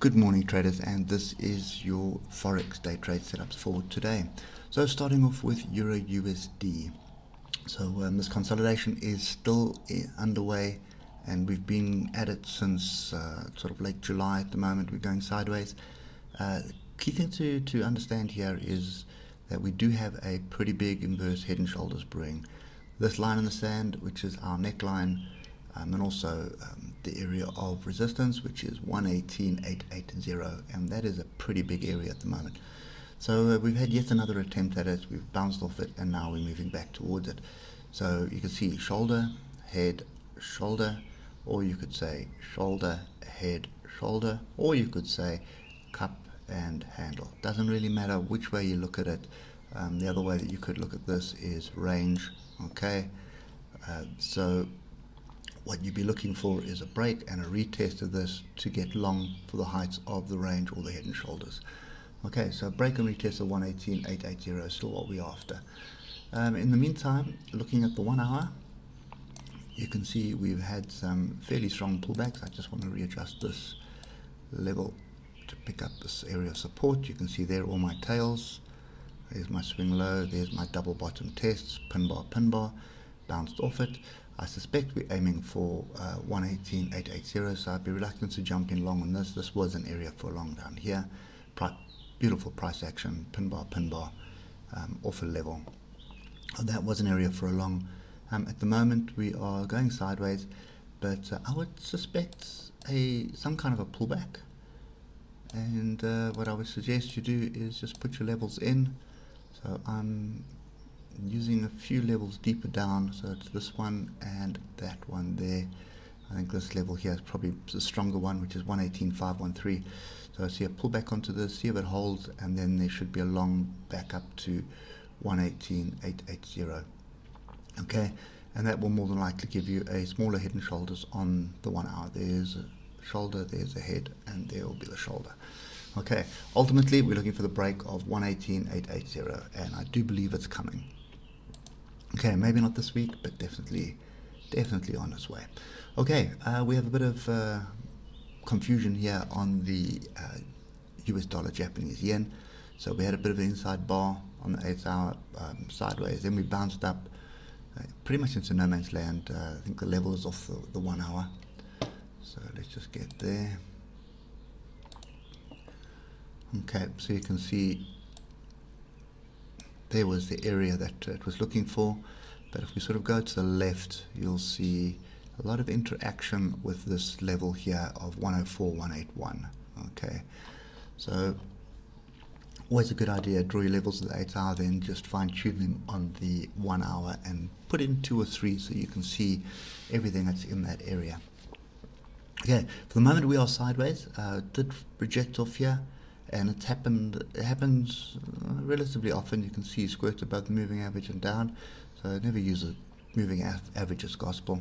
Good morning traders and this is your Forex day trade setups for today. So starting off with Euro USD. So um, this consolidation is still underway and we've been at it since uh, sort of late July at the moment. We're going sideways. Uh, key thing to, to understand here is that we do have a pretty big inverse head and shoulders brewing. This line in the sand, which is our neckline, um, and also um, the area of resistance, which is 118.880, and that is a pretty big area at the moment. So uh, we've had yet another attempt at it, we've bounced off it, and now we're moving back towards it. So you can see shoulder, head, shoulder, or you could say shoulder, head, shoulder, or you could say cup and handle. Doesn't really matter which way you look at it. Um, the other way that you could look at this is range. Okay, uh, so what you'd be looking for is a break and a retest of this to get long for the heights of the range or the head and shoulders. Okay, so break and retest of 118.880 is still what we're after. Um, in the meantime, looking at the one hour, you can see we've had some fairly strong pullbacks. I just want to readjust this level to pick up this area of support. You can see there all my tails. There's my swing low, there's my double bottom tests, pin bar, pin bar, bounced off it. I suspect we're aiming for uh, 118.880, so I'd be reluctant to jump in long on this. This was an area for long down here. Pri beautiful price action, pin bar, pin bar, um, level. That was an area for a long. Um, at the moment, we are going sideways, but uh, I would suspect a some kind of a pullback. And uh, what I would suggest you do is just put your levels in. So I'm using a few levels deeper down so it's this one and that one there. I think this level here is probably the stronger one which is 118.513 so I see a pull back onto this see if it holds and then there should be a long back up to 118.880 okay? And that will more than likely give you a smaller head and shoulders on the one hour. There's a shoulder there's a head and there will be the shoulder. Okay? Ultimately we're looking for the break of 118.880 and I do believe it's coming Okay, maybe not this week, but definitely, definitely on its way. Okay, uh, we have a bit of uh, confusion here on the uh, US dollar Japanese yen. So we had a bit of an inside bar on the 8 hour um, sideways, then we bounced up uh, pretty much into no man's land. Uh, I think the level is off the, the one hour. So let's just get there. Okay, so you can see there was the area that it was looking for. But if we sort of go to the left, you'll see a lot of interaction with this level here of 104.181. Okay, so always a good idea. Draw your levels of the 8 hour, then just fine tune them on the 1 hour and put in 2 or 3 so you can see everything that's in that area. Okay, for the moment we are sideways. Uh, did reject off here and it's happened it happens uh, relatively often. You can see squirts above the moving average and down. So never use a moving average as gospel.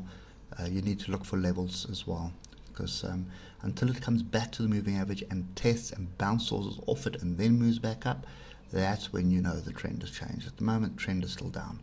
Uh, you need to look for levels as well because um, until it comes back to the moving average and tests and bounces off it and then moves back up that's when you know the trend has changed. At the moment trend is still down.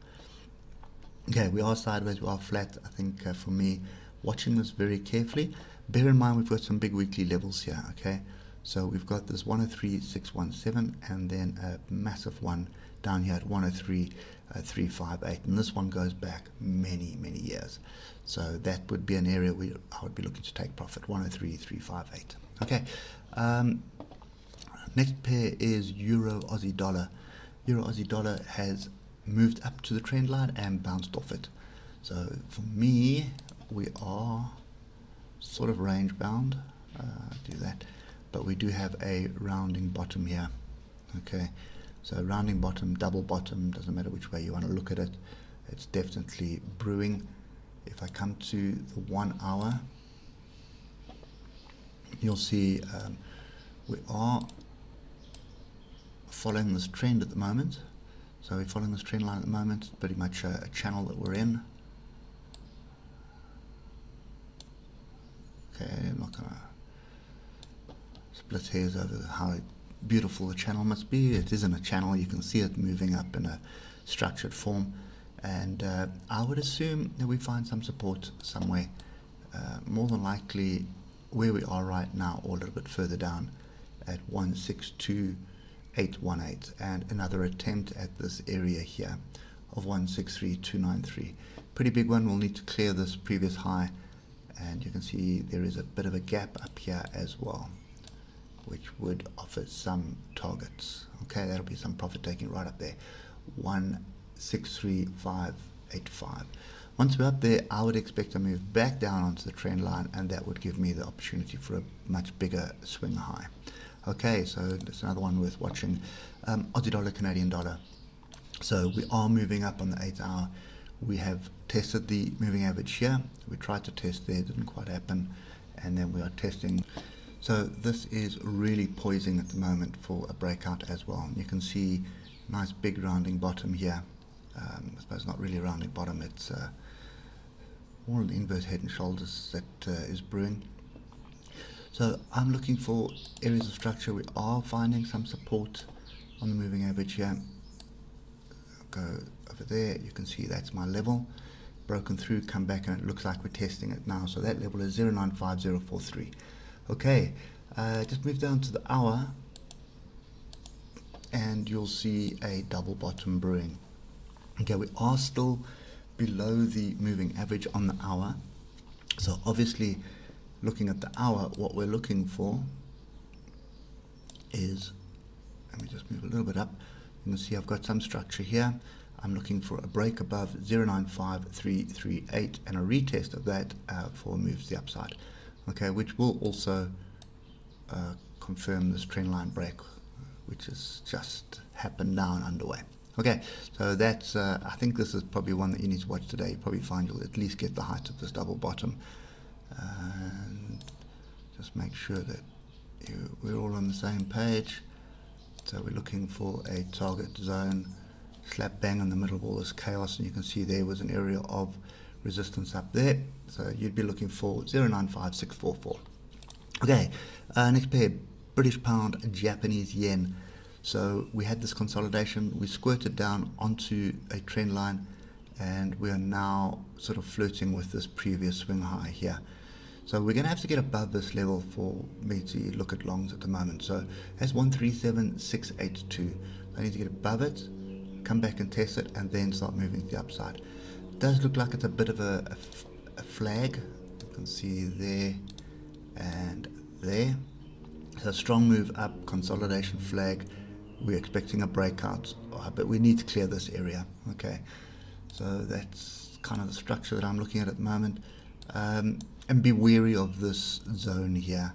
Okay we are sideways we are flat. I think uh, for me watching this very carefully. Bear in mind we've got some big weekly levels here okay so we've got this 103617 and then a massive one down here at 103358 and this one goes back many many years. So that would be an area where I would be looking to take profit 103358. Okay. Um, next pair is Euro Aussie dollar. Euro Aussie dollar has moved up to the trend line and bounced off it. So for me, we are sort of range bound. Uh, do that but we do have a rounding bottom here okay? So rounding bottom double bottom doesn't matter which way you want to look at it it's definitely brewing. If I come to the one hour you'll see um, we are following this trend at the moment. So we're following this trend line at the moment it's pretty much a, a channel that we're in. Okay I'm not gonna split hairs over how beautiful the channel must be. It isn't a channel, you can see it moving up in a structured form. And uh, I would assume that we find some support somewhere. Uh, more than likely, where we are right now or a little bit further down at 162818 and another attempt at this area here of 163293 pretty big one we'll need to clear this previous high and you can see there is a bit of a gap up here as well which would offer some targets. Okay that'll be some profit taking right up there. 163585 once we're up there I would expect to move back down onto the trend line and that would give me the opportunity for a much bigger swing high. Okay so that's another one worth watching. Um, Aussie dollar Canadian dollar. So we are moving up on the 8 hour. We have tested the moving average here. We tried to test there didn't quite happen. And then we are testing so this is really poising at the moment for a breakout as well. You can see nice big rounding bottom here. Um, I suppose not really rounding bottom. It's uh, more an inverse head and shoulders that uh, is brewing. So I'm looking for areas of structure. We are finding some support on the moving average here. Go over there. You can see that's my level. Broken through come back and it looks like we're testing it now. So that level is 095043 okay uh, just move down to the hour and you'll see a double bottom brewing okay we are still below the moving average on the hour so obviously looking at the hour what we're looking for is let me just move a little bit up you can see I've got some structure here. I'm looking for a break above 095338 and a retest of that uh, for moves the upside. Okay, which will also uh, confirm this trend line break, which has just happened now and underway. Okay, so that's, uh, I think this is probably one that you need to watch today. You probably find you'll at least get the height of this double bottom. And just make sure that you, we're all on the same page. So we're looking for a target zone slap bang in the middle of all this chaos and you can see there was an area of resistance up there. So you'd be looking for 095644. Okay, uh, next pair, British pound, Japanese yen. So we had this consolidation, we squirted down onto a trend line and we are now sort of flirting with this previous swing high here. So we're going to have to get above this level for me to look at longs at the moment. So that's 137682. I need to get above it, come back and test it, and then start moving to the upside. Does look like it's a bit of a, a, a flag. You can see there and there. So strong move up, consolidation flag. We're expecting a breakout, uh, but we need to clear this area. Okay, so that's kind of the structure that I'm looking at at the moment. Um, and be wary of this zone here.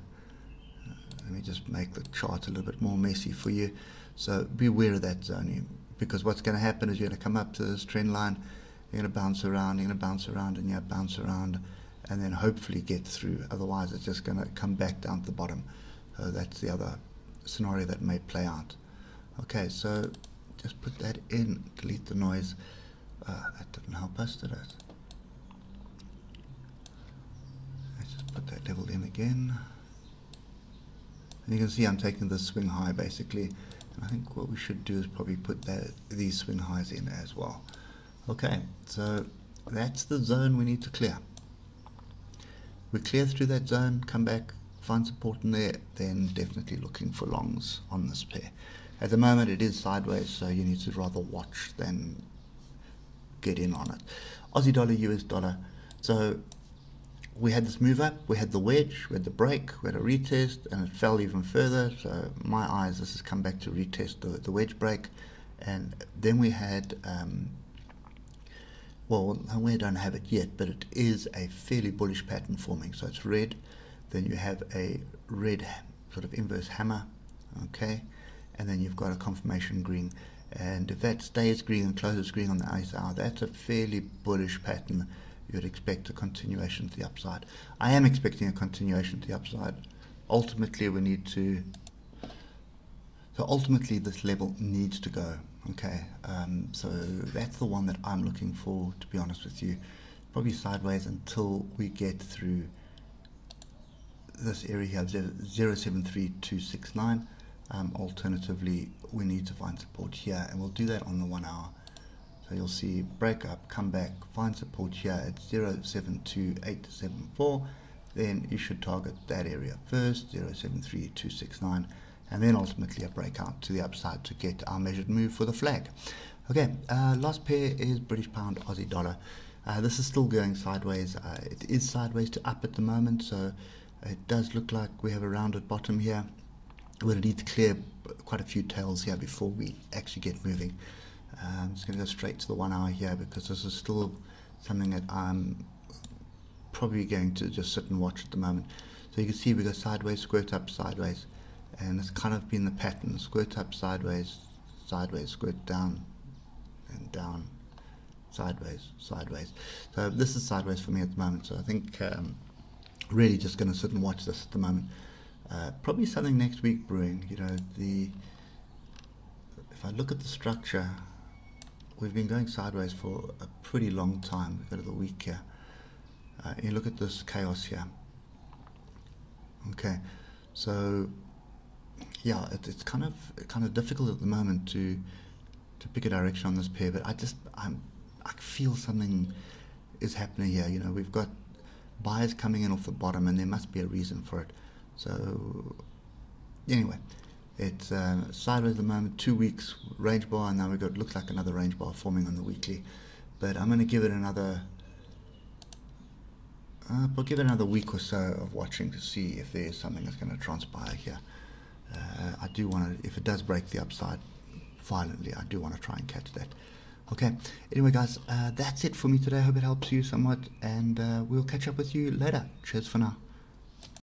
Uh, let me just make the chart a little bit more messy for you. So be aware of that zone because what's going to happen is you're going to come up to this trend line, you're going to bounce around, you're going to bounce around and you bounce around and then hopefully get through. Otherwise it's just going to come back down to the bottom. So that's the other scenario that may play out. Okay, so just put that in, delete the noise. Uh, that didn't help us, did it? Let's just put that level in again. And you can see I'm taking the swing high basically. And I think what we should do is probably put that, these swing highs in as well. Okay, so that's the zone we need to clear. We clear through that zone, come back, find support in there, then definitely looking for longs on this pair. At the moment it is sideways, so you need to rather watch than get in on it. Aussie dollar, US dollar. So we had this move up, we had the wedge, we had the break, we had a retest, and it fell even further. So my eyes, this has come back to retest the, the wedge break, and then we had, um, well, we don't have it yet, but it is a fairly bullish pattern forming. So it's red, then you have a red sort of inverse hammer, okay, and then you've got a confirmation green. And if that stays green and closes green on the ice hour, that's a fairly bullish pattern you'd expect a continuation to the upside. I am expecting a continuation to the upside. Ultimately, we need to. So ultimately, this level needs to go. Okay, um, so that's the one that I'm looking for. To be honest with you, probably sideways until we get through this area here, 073269. Um, alternatively, we need to find support here, and we'll do that on the one hour. So you'll see break up, come back, find support here at 072874, then you should target that area first, 073269, and then ultimately a breakout to the upside to get our measured move for the flag. Okay, uh, last pair is British pound Aussie dollar. Uh, this is still going sideways. Uh, it is sideways to up at the moment, so it does look like we have a rounded bottom here. We're going to need to clear quite a few tails here before we actually get moving. Um, I'm just going to go straight to the one hour here because this is still something that I'm probably going to just sit and watch at the moment. So you can see we go sideways, squirt up, sideways, and it's kind of been the pattern: squirt up, sideways, sideways, squirt down, and down, sideways, sideways. So this is sideways for me at the moment. So I think um, really just going to sit and watch this at the moment. Uh, probably something next week brewing. You know the. If I look at the structure, we've been going sideways for a pretty long time. We've got the week here. Uh, you look at this chaos here. Okay, so yeah, it, it's kind of kind of difficult at the moment to to pick a direction on this pair, but I just I'm I feel something is happening here. You know, we've got buyers coming in off the bottom, and there must be a reason for it. So anyway, it's uh, sideways at the moment, two weeks range bar, and now we've got looks like another range bar forming on the weekly. But I'm going to give it another. Uh, will give it another week or so of watching to see if there is something that's going to transpire here. Uh, I do want to, if it does break the upside violently, I do want to try and catch that. Okay, anyway, guys, uh, that's it for me today. I hope it helps you somewhat, and uh, we'll catch up with you later. Cheers for now.